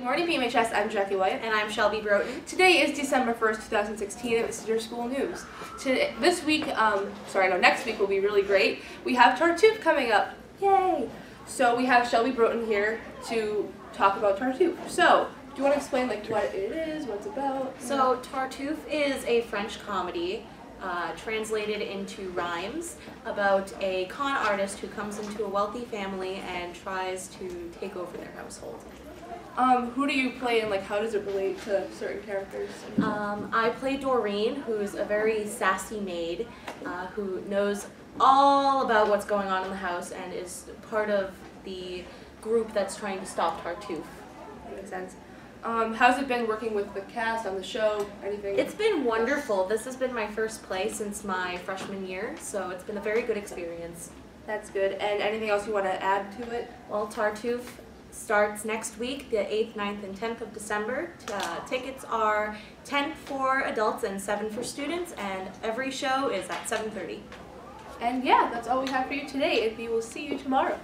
podcast. I'm Jackie White. And I'm Shelby Broughton. Today is December 1st, 2016, and this is your school news. Today, this week, um, sorry, no, next week will be really great. We have Tartuffe coming up. Yay! So we have Shelby Broughton here to talk about Tartuffe. So, do you want to explain like what it is, what it's about? So Tartuffe is a French comedy uh, translated into rhymes about a con artist who comes into a wealthy family and tries to take over their household. Um, who do you play and like how does it relate to certain characters? Um, I play Dorine, who's a very sassy maid uh, who knows all about what's going on in the house and is part of the group that's trying to stop Tartuffe. That makes sense. Um, how's it been working with the cast on the show? Anything? It's been wonderful. This has been my first play since my freshman year, so it's been a very good experience. That's good. And anything else you want to add to it? Well, Tartuffe starts next week, the 8th, 9th, and 10th of December. Uh, tickets are 10 for adults and 7 for students, and every show is at 7.30. And yeah, that's all we have for you today, and we will see you tomorrow.